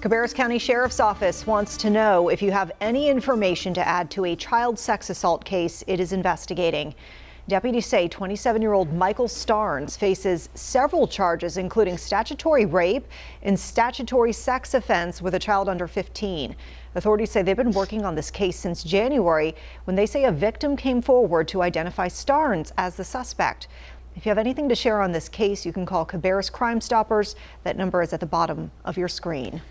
Cabarrus County Sheriff's Office wants to know if you have any information to add to a child sex assault case it is investigating. Deputies say 27 year old Michael Starnes faces several charges, including statutory rape and statutory sex offense with a child under 15. Authorities say they've been working on this case since January when they say a victim came forward to identify Starnes as the suspect. If you have anything to share on this case, you can call Cabarrus Crime Stoppers. That number is at the bottom of your screen.